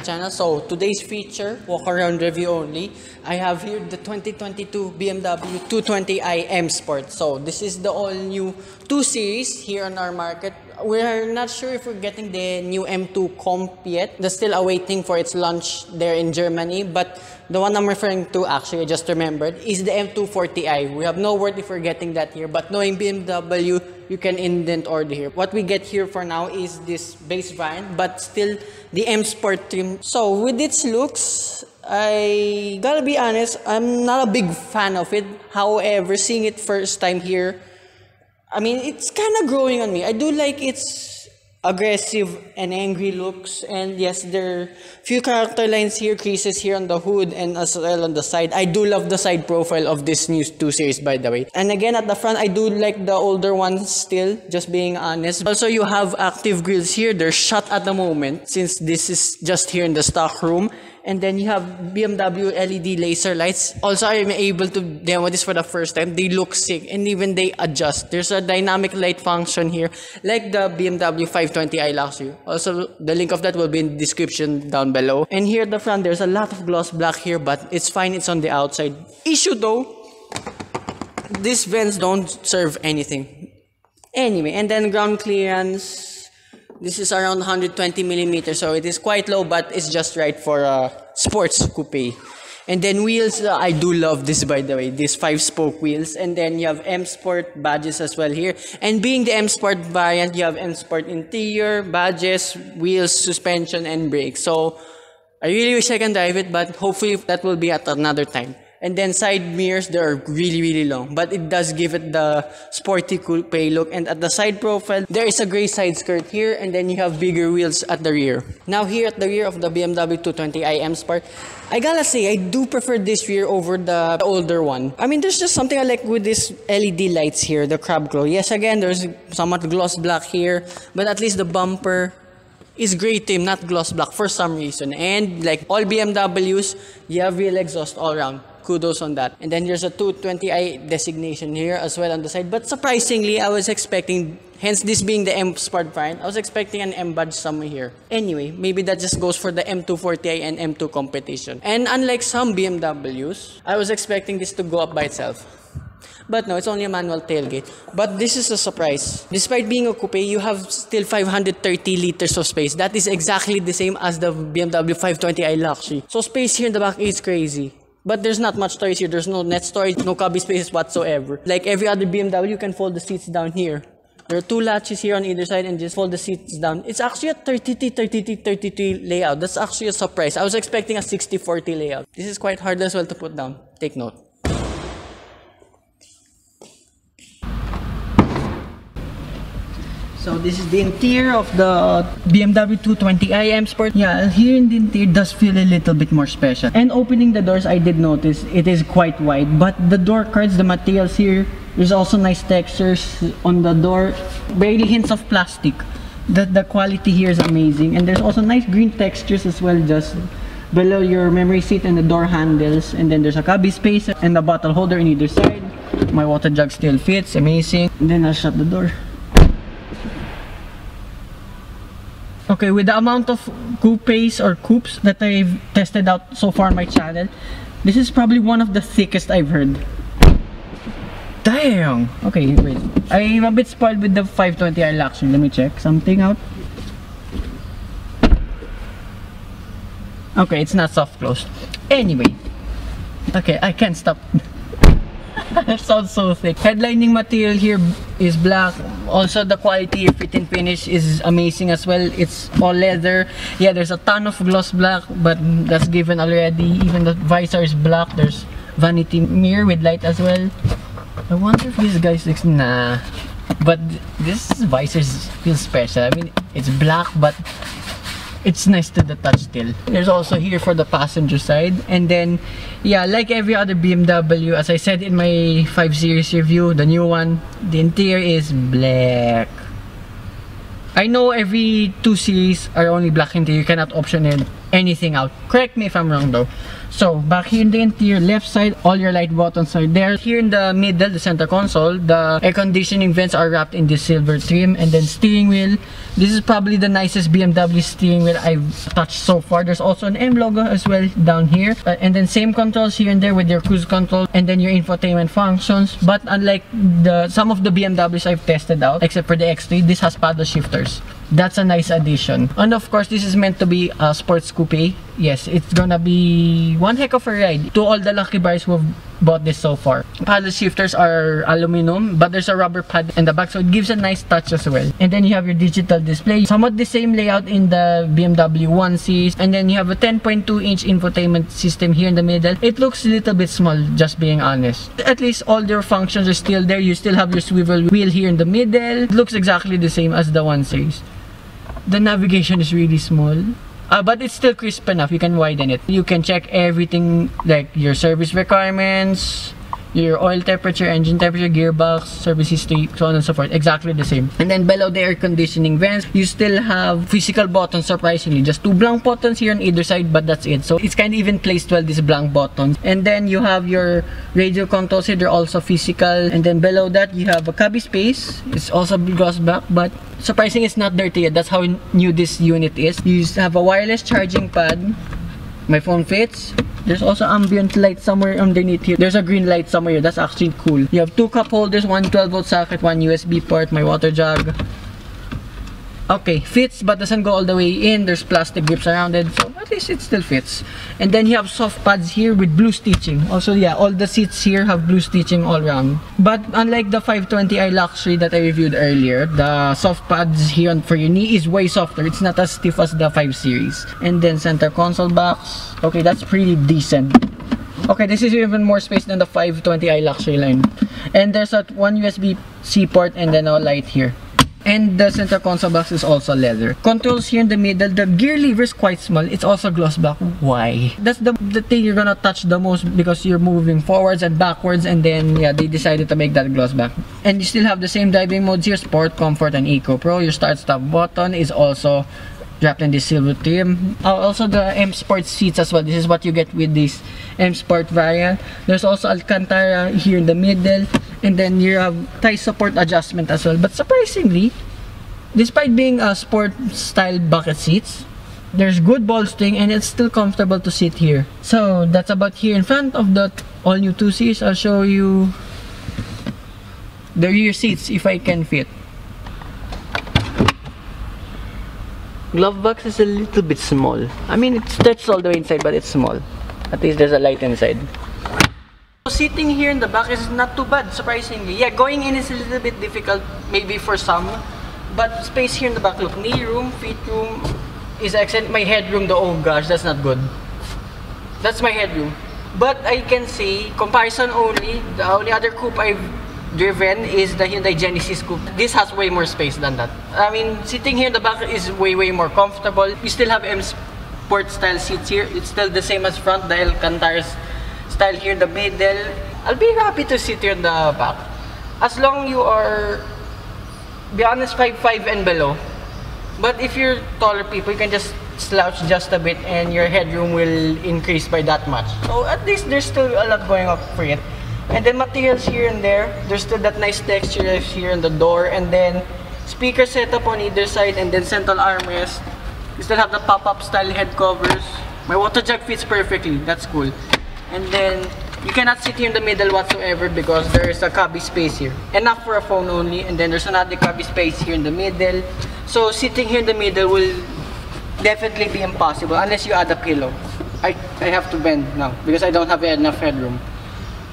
channel. So today's feature, walk around review only. I have here the 2022 BMW 220i M Sport. So this is the all new 2 Series here on our market. We're not sure if we're getting the new M2 Comp yet. They're still awaiting for its launch there in Germany. But the one I'm referring to, actually, I just remembered, is the M240i. We have no word if we're getting that here. But knowing BMW, you can indent order here. What we get here for now is this base variant, but still the M Sport trim. So with its looks, I gotta be honest, I'm not a big fan of it. However, seeing it first time here, I mean, it's kind of growing on me. I do like its aggressive and angry looks. And yes, there are few character lines here, creases here on the hood and as well on the side. I do love the side profile of this new 2 Series, by the way. And again, at the front, I do like the older ones still, just being honest. Also, you have active grills here. They're shut at the moment since this is just here in the stock room. And then you have BMW LED laser lights. Also, I'm able to demo this for the first time. They look sick and even they adjust. There's a dynamic light function here, like the BMW 520i Luxury. Also, the link of that will be in the description down below. And here at the front, there's a lot of gloss black here, but it's fine. It's on the outside. Issue though, these vents don't serve anything. Anyway, and then ground clearance. This is around 120 millimeters, so it is quite low, but it's just right for a sports coupe. And then wheels, uh, I do love this by the way, these five spoke wheels. And then you have M Sport badges as well here. And being the M Sport variant, you have M Sport interior, badges, wheels, suspension, and brakes. So I really wish I can drive it, but hopefully that will be at another time. And then side mirrors, they are really, really long. But it does give it the sporty coupe look. And at the side profile, there is a gray side skirt here. And then you have bigger wheels at the rear. Now here at the rear of the BMW 220i M Sport, I gotta say, I do prefer this rear over the older one. I mean, there's just something I like with these LED lights here, the crab glow. Yes, again, there's somewhat gloss black here. But at least the bumper is gray trim, not gloss black for some reason. And like all BMWs, you have real exhaust all around. Kudos on that. And then there's a 220i designation here as well on the side. But surprisingly, I was expecting, hence this being the M Sport variant, I was expecting an M badge somewhere here. Anyway, maybe that just goes for the M240i and M2 competition. And unlike some BMWs, I was expecting this to go up by itself. But no, it's only a manual tailgate. But this is a surprise. Despite being a coupe, you have still 530 liters of space. That is exactly the same as the BMW 520i Luxury. So space here in the back is crazy. But there's not much storage here. There's no net storage, no cubby spaces whatsoever. Like every other BMW, you can fold the seats down here. There are two latches here on either side and just fold the seats down. It's actually a 30T, 30T, 30T layout. That's actually a surprise. I was expecting a 60-40 layout. This is quite hard as well to put down. Take note. So this is the interior of the BMW 220i M Sport. Yeah, here in the interior does feel a little bit more special. And opening the doors, I did notice it is quite wide. But the door cards, the materials here, there's also nice textures on the door. Barely hints of plastic. The, the quality here is amazing. And there's also nice green textures as well just below your memory seat and the door handles. And then there's a cubby space and a bottle holder in either side. My water jug still fits, amazing. And then I'll shut the door. Okay, with the amount of coupes or coupes that I've tested out so far on my channel, this is probably one of the thickest I've heard. Damn! Okay, wait. I'm a bit spoiled with the 520i Luxury. Let me check something out. Okay, it's not soft close. Anyway. Okay, I can't stop. it sounds so thick. Headlining material here is black. Also, the quality fit and finish is amazing as well. It's all leather. Yeah, there's a ton of gloss black, but that's given already. Even the visor is black. There's vanity mirror with light as well. I wonder if this guy's looks nah. But this visor feels special. I mean, it's black, but it's nice to the touch still. There's also here for the passenger side. And then, yeah, like every other BMW, as I said in my 5 Series review, the new one, the interior is black. I know every 2 Series are only black interior, you cannot option it anything out. Correct me if I'm wrong though. So back here in the interior left side, all your light buttons are there. Here in the middle, the center console, the air conditioning vents are wrapped in this silver trim and then steering wheel. This is probably the nicest BMW steering wheel I've touched so far. There's also an M logo as well down here. Uh, and then same controls here and there with your cruise control and then your infotainment functions. But unlike the some of the BMWs I've tested out, except for the X3, this has paddle shifters. That's a nice addition. And of course, this is meant to be a sports coupe. Yes, it's gonna be one heck of a ride to all the lucky buyers who have bought this so far. Paddle shifters are aluminum, but there's a rubber pad in the back, so it gives a nice touch as well. And then you have your digital display, somewhat the same layout in the BMW 1 Series. And then you have a 10.2-inch infotainment system here in the middle. It looks a little bit small, just being honest. At least all your functions are still there. You still have your swivel wheel here in the middle. It looks exactly the same as the 1 Series. The navigation is really small. Uh, but it's still crisp enough. You can widen it. You can check everything like your service requirements, your oil temperature, engine temperature, gearbox, service history, so on and so forth. Exactly the same. And then below the air conditioning vents, you still have physical buttons surprisingly. Just two blank buttons here on either side, but that's it. So it's kind of even placed well, these blank buttons. And then you have your radio controls here. They're also physical. And then below that, you have a cubby space. It's also gloss back, but surprising it's not dirty yet. That's how new this unit is. You have a wireless charging pad. My phone fits. There's also ambient light somewhere underneath here. There's a green light somewhere here. That's actually cool. You have two cup holders, one 12 volt socket, one USB port, my water jug. Okay, fits but doesn't go all the way in. There's plastic grips around it, so at least it still fits. And then you have soft pads here with blue stitching. Also, yeah, all the seats here have blue stitching all around. But unlike the 520i Luxury that I reviewed earlier, the soft pads here for your knee is way softer. It's not as stiff as the 5 Series. And then center console box. Okay, that's pretty decent. Okay, this is even more space than the 520i Luxury line. And there's a one USB-C port and then a light here. And the center console box is also leather. Controls here in the middle. The gear lever is quite small. It's also gloss black. Why? That's the, the thing you're gonna touch the most because you're moving forwards and backwards and then yeah, they decided to make that gloss black. And you still have the same driving modes here, Sport, Comfort, and Eco Pro. Your start-stop button is also wrapped in this silver trim. Also the M Sport seats as well. This is what you get with this M Sport variant. There's also Alcantara here in the middle. And then you have support adjustment as well. But surprisingly, despite being a sport style bucket seats, there's good bolstering and it's still comfortable to sit here. So that's about here in front of the all new 2 Series. I'll show you the rear seats if I can fit. Glove box is a little bit small. I mean, it stretches all the way inside, but it's small. At least there's a light inside. So Sitting here in the back is not too bad, surprisingly. Yeah, going in is a little bit difficult, maybe for some. But space here in the back, look, knee room, feet room is excellent. My headroom though, oh gosh, that's not good. That's my headroom. But I can say, comparison only, the only other coupe I've driven is the Hyundai Genesis Coupe. This has way more space than that. I mean, sitting here in the back is way, way more comfortable. You still have M Sport style seats here. It's still the same as front, the Alcantara's style here the middle. I'll be happy to sit here in the back. As long you are, be honest, 5'5 and below. But if you're taller people, you can just slouch just a bit and your headroom will increase by that much. So at least there's still a lot going up for it. And then materials here and there. There's still that nice texture here in the door. And then speaker setup on either side and then central armrest. You still have the pop-up style head covers. My water jug fits perfectly. That's cool. And then you cannot sit here in the middle whatsoever because there is a cubby space here. Enough for a phone only. And then there's another cubby space here in the middle. So sitting here in the middle will definitely be impossible unless you add a pillow. I, I have to bend now because I don't have enough headroom.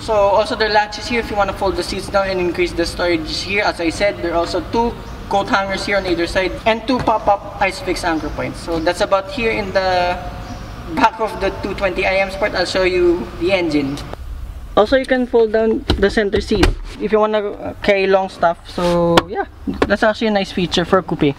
So also are latches here if you want to fold the seats down and increase the storage here. As I said, there are also two coat hangers here on either side and two pop-up ISOFIX anchor points. So that's about here in the back of the 220iM Sport. I'll show you the engine. Also, you can fold down the center seat if you want to carry long stuff. So yeah, that's actually a nice feature for a coupe.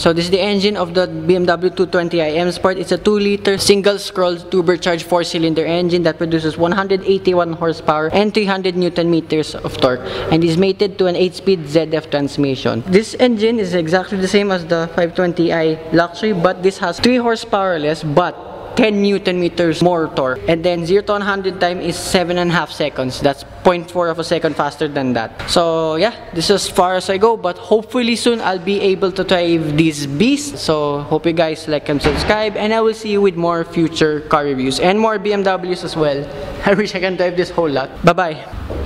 So this is the engine of the BMW 220i M Sport. It's a 2-liter single-scroll turbocharged 4-cylinder engine that produces 181 horsepower and 300 newton meters of torque and is mated to an 8-speed ZF transmission. This engine is exactly the same as the 520i Luxury but this has 3 horsepower less but 10 newton meters more torque. And then 0 to 100 time is 7.5 seconds. That's 0.4 of a second faster than that. So yeah, this is as far as I go. But hopefully soon I'll be able to drive these beasts. So hope you guys like and subscribe. And I will see you with more future car reviews. And more BMWs as well. I wish I can drive this whole lot. Bye-bye.